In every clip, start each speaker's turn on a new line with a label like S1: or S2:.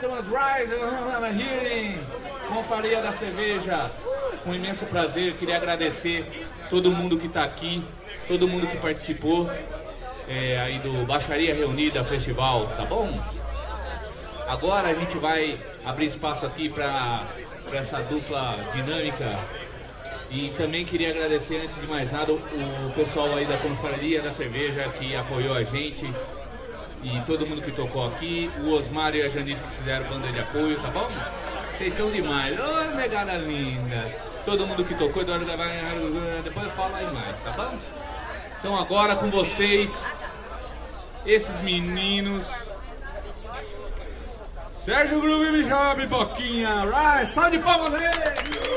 S1: Gentlemen's Rise, Hearing, Confraria da Cerveja. Com imenso prazer, queria agradecer todo mundo que está aqui, todo mundo que participou é, aí do Baixaria Reunida Festival, tá bom? Agora a gente vai abrir espaço aqui para essa dupla dinâmica e também queria agradecer, antes de mais nada, o pessoal aí da Confraria da Cerveja que apoiou a gente e todo mundo que tocou aqui, o Osmar e a Janice que fizeram banda de apoio, tá bom? Vocês são demais, ô oh, negada linda! Todo mundo que tocou, depois eu falo aí mais, tá bom? Então agora com vocês, esses meninos. Sérgio Groove me chama pipoquinha, right? Salve de palmas aí!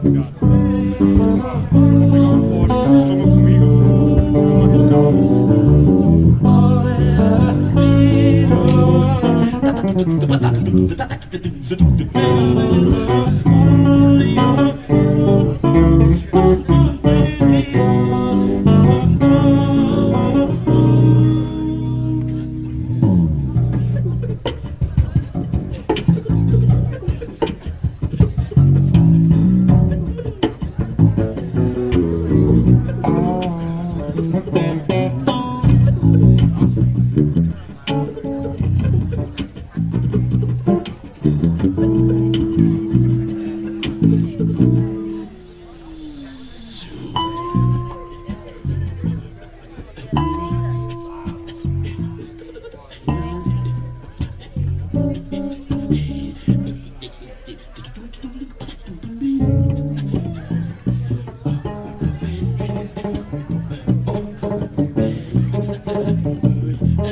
S2: Obrigado.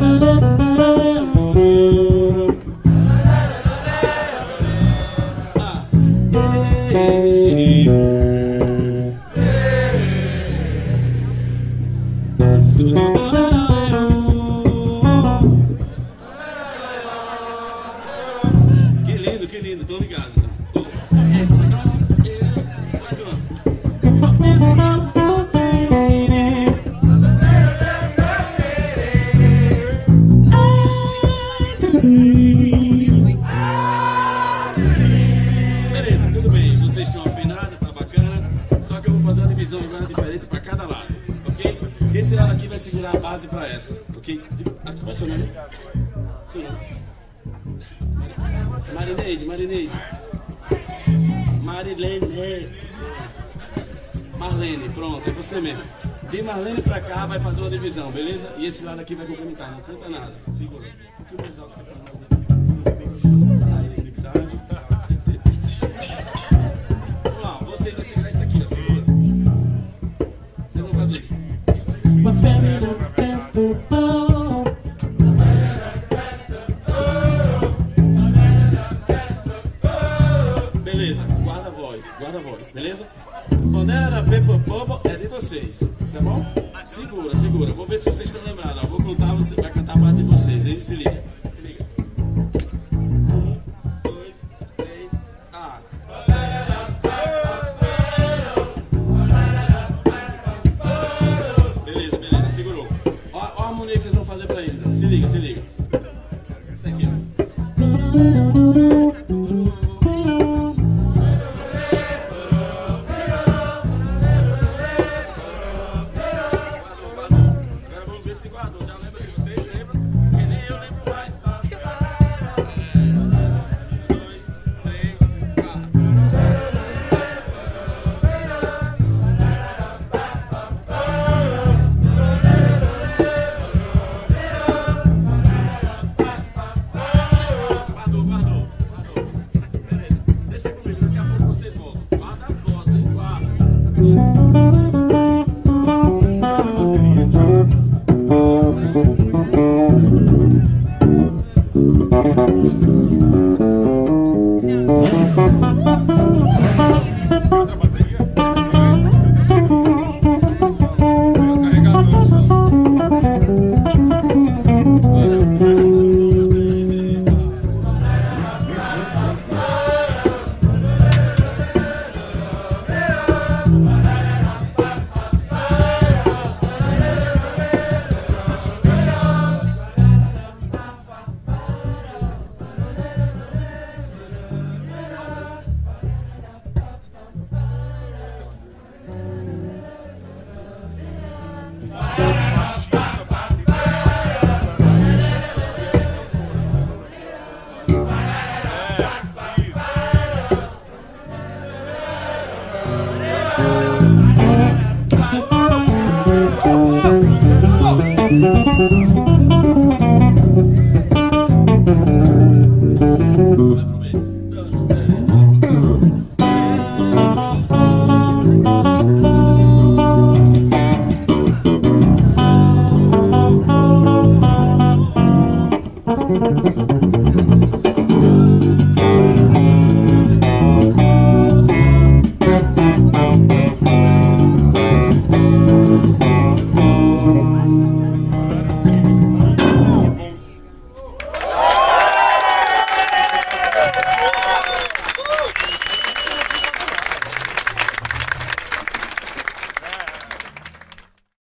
S2: da da da Porque. Como é seu nome? Seu nome? Né? Marineide, Marineide. Marilene. Marlene, pronto, é você mesmo. De Marlene pra cá vai fazer uma divisão, beleza? E esse lado aqui vai complementar, não canta nada. Segura. Um mais alto.